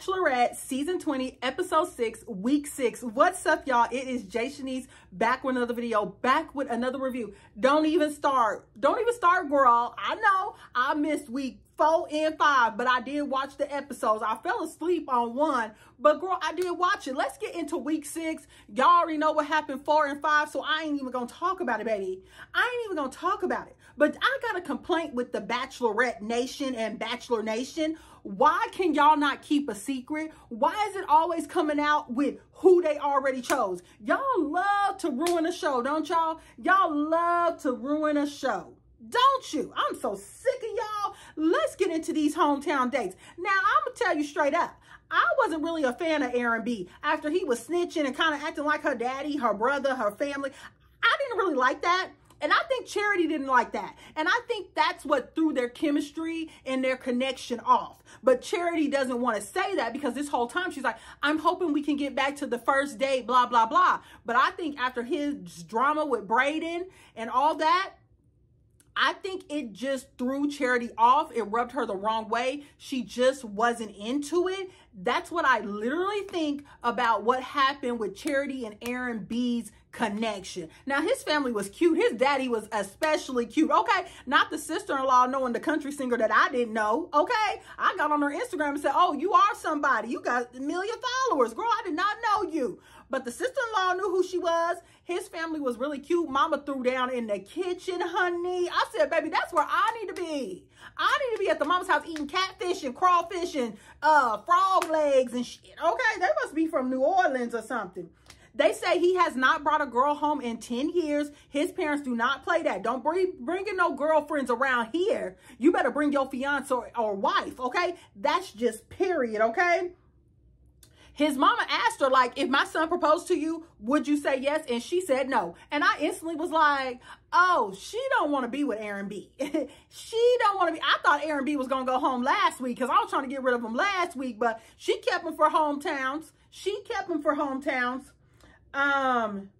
actually Bachelorette season 20 episode 6 week 6 what's up y'all? It is Jai Shanese back with another video back with another review. Don't even start. Don't even start girl. I know I missed week four and five but I did watch the episodes. I fell asleep on one but girl I did watch it. Let's get into week 6 y'all already know what happened four and five so I ain't even gonna talk about it baby. I ain't even gonna talk about it. But I got a complaint with the Bachelorette Nation and Bachelor Nation. Why can y'all not keep a secret? Why is it always coming out with who they already chose? Y'all love to ruin a show, don't y'all? Y'all love to ruin a show. Don't you? I'm so sick of y'all. Let's get into these hometown dates. Now, I'm going to tell you straight up. I wasn't really a fan of Aaron B. After he was snitching and kind of acting like her daddy, her brother, her family. I didn't really like that. And I think Charity didn't like that. And I think that's what threw their chemistry and their connection off. But Charity doesn't want to say that because this whole time she's like, I'm hoping we can get back to the first date, blah, blah, blah. But I think after his drama with Brayden and all that, I think it just threw Charity off. It rubbed her the wrong way. She just wasn't into it. That's what I literally think about what happened with Charity and Aaron B's connection. Now, his family was cute. His daddy was especially cute. Okay, not the sister-in-law knowing the country singer that I didn't know. Okay, I got on her Instagram and said, oh, you are somebody. You got a million followers. Girl, I did not know you. But the sister-in-law knew who she was. His family was really cute. Mama threw down in the kitchen, honey. I said, baby, that's where I need to be. I need to be at the mama's house eating catfish and crawfish and uh, frog legs and shit. Okay, they must be from New Orleans or something. They say he has not brought a girl home in 10 years. His parents do not play that. Don't bring bringing no girlfriends around here. You better bring your fiance or, or wife, okay? That's just period, okay? His mama asked her, like, if my son proposed to you, would you say yes? And she said no. And I instantly was like, oh, she don't want to be with Aaron B. she don't want to be. I thought Aaron B was going to go home last week because I was trying to get rid of him last week, but she kept him for hometowns. She kept him for hometowns. Um,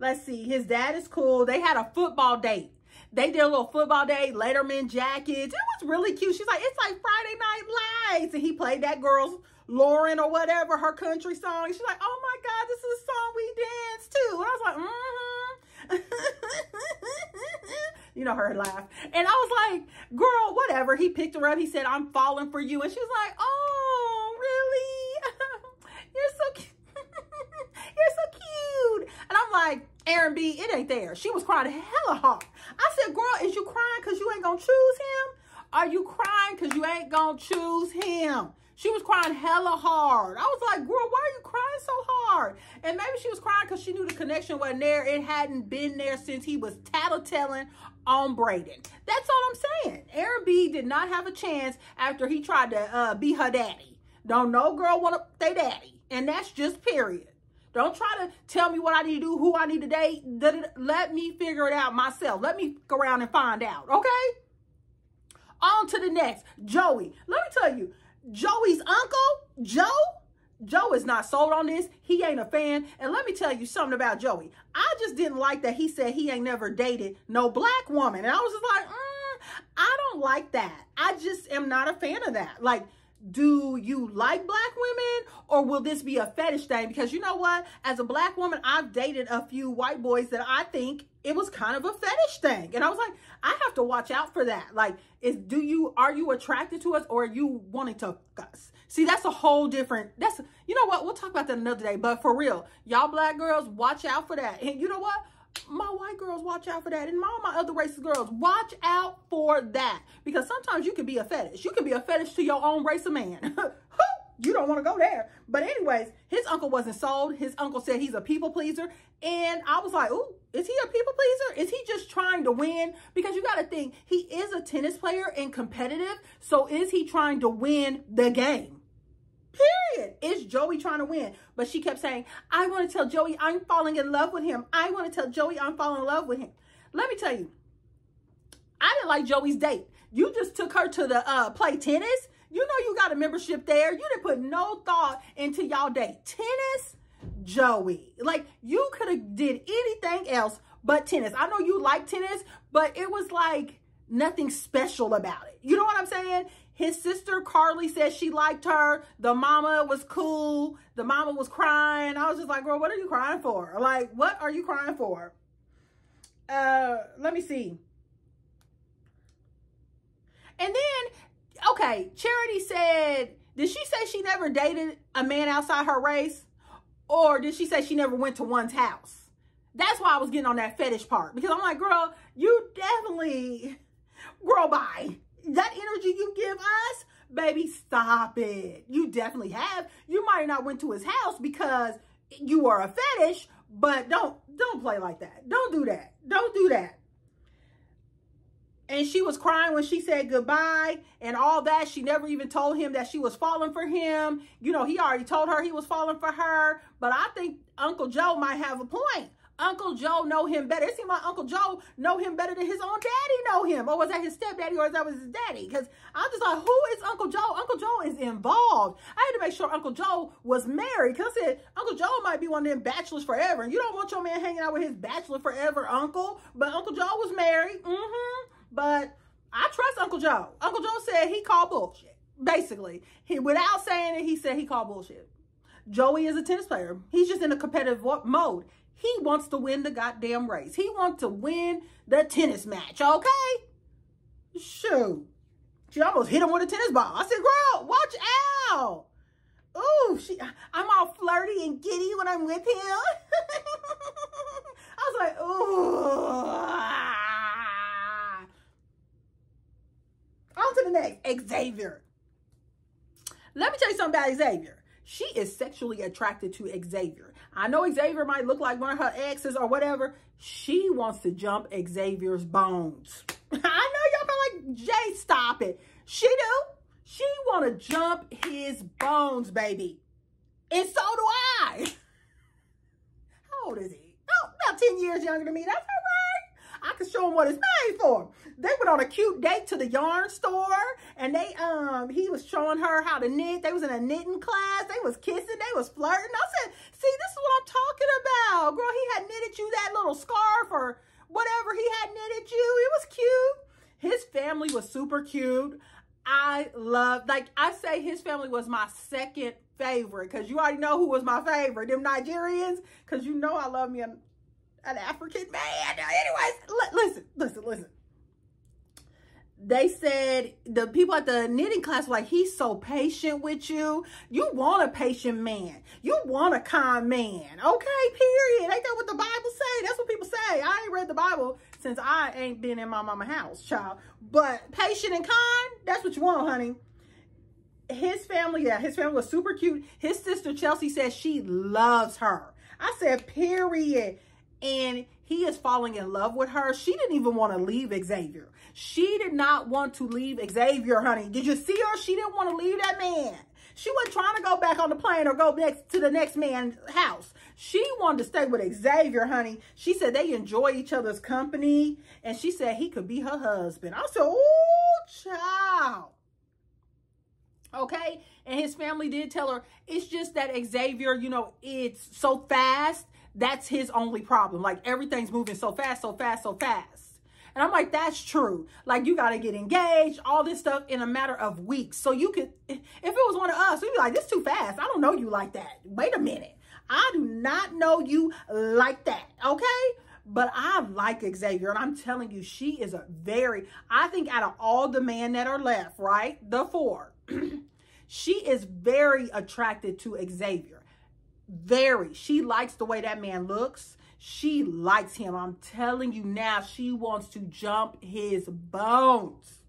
let's see. His dad is cool. They had a football date. They did a little football day, Letterman jackets. It was really cute. She's like, it's like Friday Night Lights. And he played that girl's Lauren or whatever, her country song. She's like, oh my God, this is a song we dance to. And I was like, mm-hmm. you know, her laugh. And I was like, girl, whatever. He picked her up. He said, I'm falling for you. And she was like, oh, really? You're so cute. You're so cute. And I'm like, Aaron B, it ain't there. She was crying hella hard. I said, girl, is you crying because you ain't going to choose him? Are you crying because you ain't going to choose him? She was crying hella hard. I was like, girl, why are you crying so hard? And maybe she was crying because she knew the connection wasn't there. It hadn't been there since he was tattletelling on Brayden. That's all I'm saying. Aaron B did not have a chance after he tried to uh, be her daddy. Don't no girl want to stay daddy. And that's just period. Don't try to tell me what I need to do, who I need to date. Let me figure it out myself. Let me go around and find out, okay? On to the next. Joey. Let me tell you, Joey's uncle, Joe, Joe is not sold on this. He ain't a fan. And let me tell you something about Joey. I just didn't like that he said he ain't never dated no black woman. And I was just like, mm, I don't like that. I just am not a fan of that. Like, do you like black women or will this be a fetish thing? Because you know what? As a black woman, I've dated a few white boys that I think it was kind of a fetish thing. And I was like, I have to watch out for that. Like, is do you are you attracted to us or are you wanting to us? See, that's a whole different that's you know what? We'll talk about that another day. But for real, y'all black girls, watch out for that. And you know what? My white girls watch out for that and all my other races girls watch out for that. Because sometimes you can be a fetish. You can be a fetish to your own race of man. You don't want to go there. But anyways his uncle wasn't sold. His uncle said he's a people pleaser. And i was like oh is he a people pleaser? Is he just trying to win? Because you got to think he is a tennis player and competitive. So is he trying to win the game Period. It's Joey trying to win. But she kept saying, I want to tell Joey I'm falling in love with him. I want to tell Joey I'm falling in love with him. Let me tell you, I didn't like Joey's date. You just took her to the uh, play tennis. You know you got a membership there. You didn't put no thought into y'all date. Tennis, Joey. Like, you could have did anything else but tennis. I know you like tennis, but it was like nothing special about it. You know what I'm saying? His sister Carly said she liked her. The mama was cool. The mama was crying. I was just like, girl, what are you crying for? Like, what are you crying for? Uh, let me see. And then, okay, Charity said, did she say she never dated a man outside her race? Or did she say she never went to one's house? That's why I was getting on that fetish part. Because I'm like, girl, you definitely, girl, bye that energy you give us, baby, stop it. You definitely have. You might not went to his house because you are a fetish, but don't don't play like that. Don't do that. Don't do that. And she was crying when she said goodbye and all that. She never even told him that she was falling for him. You know, he already told her he was falling for her. But I think Uncle Joe might have a point. Uncle Joe know him better. It seems like Uncle Joe know him better than his own daddy know him. Or was that his stepdaddy or was that his daddy? Because I'm just like, who is Uncle Joe? Uncle Joe is involved. I had to make sure Uncle Joe was married. Because I said, Uncle Joe might be one of them bachelors forever. And you don't want your man hanging out with his bachelor forever uncle. But Uncle Joe was married. Mm-hmm. But I trust Uncle Joe. Uncle Joe said he called bullshit. Basically. He Without saying it, he said he called bullshit. Joey is a tennis player. He's just in a competitive mode. He wants to win the goddamn race. He wants to win the tennis match, okay? Shoot. She almost hit him with a tennis ball. I said, girl, watch out. Ooh, she, I'm all flirty and giddy when I'm with him. I was like, ooh. Ah. On to the next, Xavier. Let me tell you something about Xavier. She is sexually attracted to Xavier. I know Xavier might look like one of her exes or whatever. She wants to jump Xavier's bones. I know y'all feel like, Jai, stop it. She do. She want to jump his bones, baby. And so do I. How old is he? Oh, about 10 years younger than me. That's all right. Can show him what it's made for. They went on a cute date to the yarn store and they um he was showing her how to knit. They was in a knitting class. They was kissing. They was flirting. I said, see, this is what I'm talking about. Girl, he had knitted you that little scarf or whatever he had knitted you. It was cute. His family was super cute. I love, like I say his family was my second favorite because you already know who was my favorite, them Nigerians, because you know I love me an African man. Anyways, listen, listen, listen. They said the people at the knitting class were like, he's so patient with you. You want a patient man. You want a kind man. Okay, period. Ain't that what the Bible say? That's what people say. I ain't read the Bible since I ain't been in my mama house, child. But patient and kind, that's what you want, honey his family, yeah, his family was super cute. His sister Chelsea says she loves her. I said, period and he is falling in love with her. She didn't even want to leave Xavier. She did not want to leave Xavier, honey. Did you see her? She didn't want to leave that man. She wasn't trying to go back on the plane or go next to the next man's house. She wanted to stay with Xavier, honey. She said they enjoy each other's company. And she said he could be her husband. I said, oh, child. Okay. And his family did tell her, it's just that Xavier, you know, it's so fast that's his only problem. Like everything's moving so fast, so fast, so fast. And I'm like, that's true. Like you got to get engaged, all this stuff in a matter of weeks. So you could, if it was one of us, we'd be like, this too fast. I don't know you like that. Wait a minute. I do not know you like that. Okay. But I like Xavier, and I'm telling you, she is a very, I think out of all the men that are left, right, the four, she is very attracted to Xavier. Very. She likes the way that man looks. She likes him. I'm telling you now, she wants to jump his bones.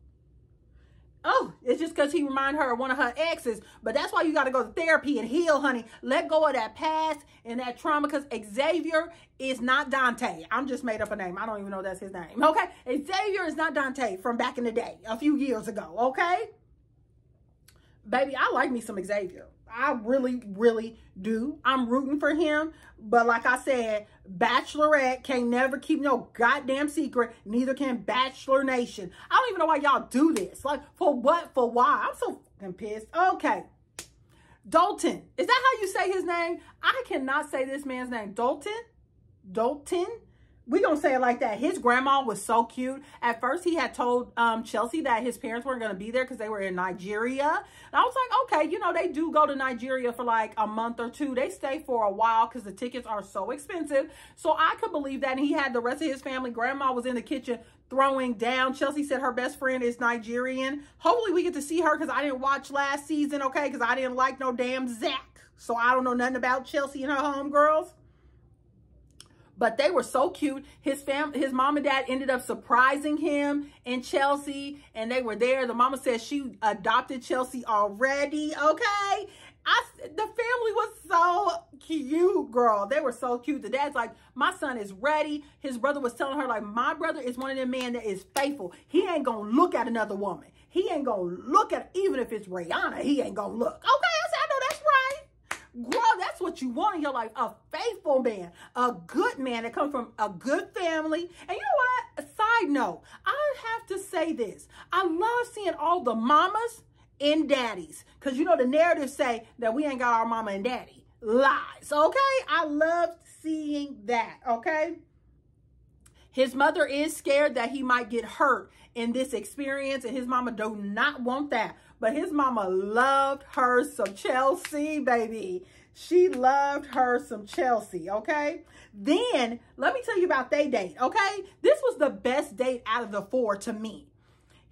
Oh, it's just because he remind her of one of her exes. But that's why you got to go to therapy and heal, honey. Let go of that past and that trauma because Xavier is not Dante. I'm just made up a name. I don't even know that's his name. Okay? Xavier is not Dante from back in the day, a few years ago. Okay? Baby, I like me some Xavier. I really, really do. I'm rooting for him. But like I said, Bachelorette can never keep no goddamn secret. Neither can Bachelor Nation. I don't even know why y'all do this. Like, for what? For why? I'm so fucking pissed. Okay. Dalton. Is that how you say his name? I cannot say this man's name. Dalton? Dalton? We gonna say it like that. His grandma was so cute. At first, he had told um, Chelsea that his parents weren't gonna be there because they were in Nigeria. And I was like, okay, you know, they do go to Nigeria for like a month or two. They stay for a while because the tickets are so expensive. So I could believe that. And he had the rest of his family. Grandma was in the kitchen throwing down. Chelsea said her best friend is Nigerian. Hopefully, we get to see her because I didn't watch last season, okay? Because I didn't like no damn Zach. So I don't know nothing about Chelsea and her homegirls but they were so cute. His fam, his mom and dad ended up surprising him in Chelsea, and they were there. The mama said she adopted Chelsea already. Okay, I the family was so cute, girl. They were so cute. The dad's like, my son is ready. His brother was telling her like, my brother is one of them men that is faithful. He ain't gonna look at another woman. He ain't gonna look at even if it's Rihanna. He ain't gonna look. Okay, Girl, that's what you want in your life. A faithful man, a good man that comes from a good family. And you know what? Side note, I have to say this. I love seeing all the mamas and daddies. Because you know the narratives say that we ain't got our mama and daddy. Lies, okay? I love seeing that, okay? His mother is scared that he might get hurt in this experience, and his mama do not want that. But his mama loved her some Chelsea, baby. She loved her some Chelsea, okay? Then, let me tell you about they date, okay? This was the best date out of the four to me.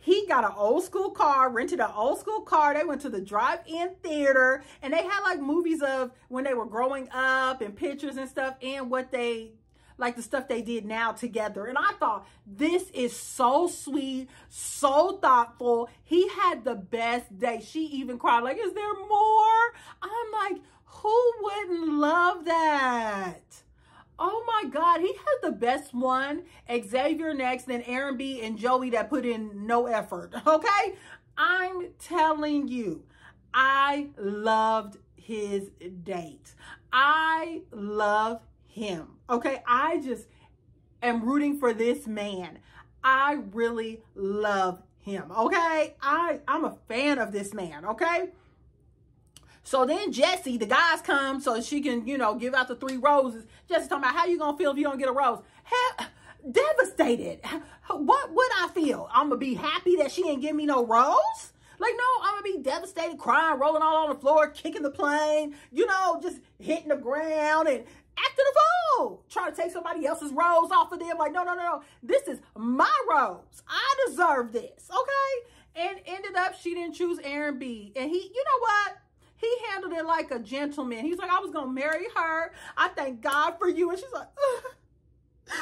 He got an old school car, rented an old school car. They went to the drive-in theater and they had like movies of when they were growing up and pictures and stuff and what they like the stuff they did now together. And I thought, this is so sweet, so thoughtful. He had the best day. She even cried, like, is there more? I'm like, who wouldn't love that? Oh my God, he had the best one. Xavier next, then Aaron B and Joey that put in no effort. Okay? I'm telling you, I loved his date. I love him. Okay, I just am rooting for this man. I really love him. Okay, I I'm a fan of this man. Okay. So then Jesse, the guys come so she can, you know, give out the three roses. Jesse talking about how you gonna feel if you don't get a rose. Hell, devastated. What would I feel? I'm gonna be happy that she ain't give me no rose? Like, no, I'm gonna be devastated, crying, rolling all on the floor, kicking the plane, you know, just hitting the ground and acting a fool, trying to take somebody else's rose off of them. Like, no, no, no, no. This is my rose. I deserve this, okay? And ended up, she didn't choose Aaron B. And he, you know what? He handled it like a gentleman. He's like, I was going to marry her. I thank God for you. And she's like,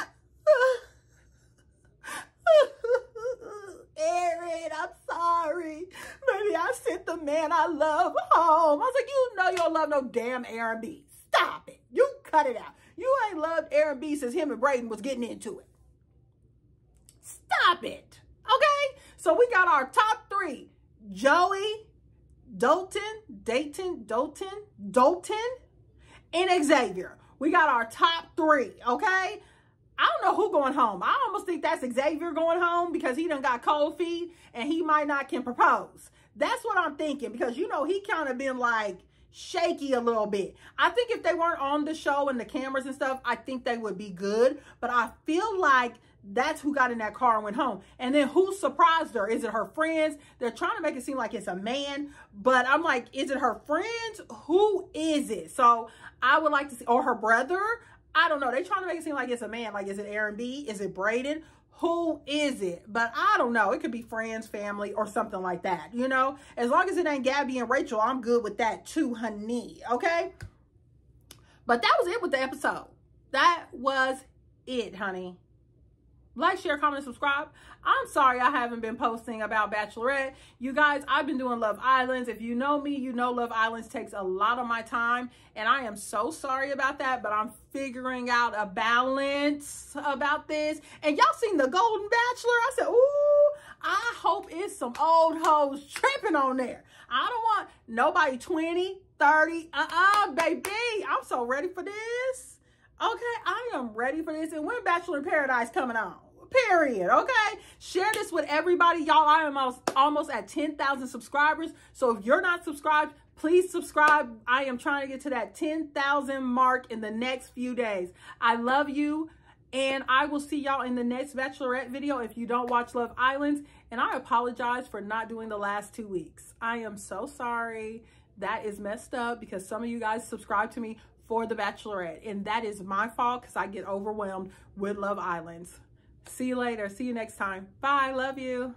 Aaron, I'm sorry. Maybe I sent the man I love home. I was like, you know you don't love no damn Aaron B. Stop it. You cut it out. You ain't loved Aaron B since him and Brayden was getting into it. Stop it. Okay? So we got our top three. Joey, Dalton, Dayton, Dalton, Dalton, and Xavier. We got our top three, okay? I don't know who going home. I almost think that's Xavier going home because he done got cold feet and he might not can propose. That's what I'm thinking because, you know, he kind of been like, shaky a little bit. I think if they weren't on the show and the cameras and stuff, I think they would be good. But I feel like that's who got in that car and went home. And then who surprised her? Is it her friends? They're trying to make it seem like it's a man, but I'm like, is it her friends? Who is it? So I would like to see, or her brother. I don't know. They're trying to make it seem like it's a man. Like, is it Aaron B? Is it Brayden? who is it? But I don't know. It could be friends, family, or something like that, you know? As long as it ain't Gabby and Rachel, I'm good with that too, honey, okay? But that was it with the episode. That was it, honey. Like, share, comment, subscribe. I'm sorry I haven't been posting about Bachelorette. You guys, I've been doing Love Islands. If you know me, you know Love Islands takes a lot of my time. And I am so sorry about that, but I'm figuring out a balance about this. And y'all seen The Golden Bachelor? I said, ooh, I hope it's some old hoes tripping on there. I don't want nobody 20, 30, uh-uh, baby. I'm so ready for this. Okay, I am ready for this. And when Bachelor in Paradise coming on? Period okay share this with everybody y'all i am almost, almost at 10,000 subscribers so if you're not subscribed please subscribe i am trying to get to that 10,000 mark in the next few days i love you And I will see y'all in the next Bachelorette video if you don't watch Love Islands. And I apologize for not doing the last two weeks. I am so sorry. That is messed up because some of you guys subscribe to me for The Bachelorette. And that is my fault because I get overwhelmed with Love Island. See you later. See you next time. Bye. Love you.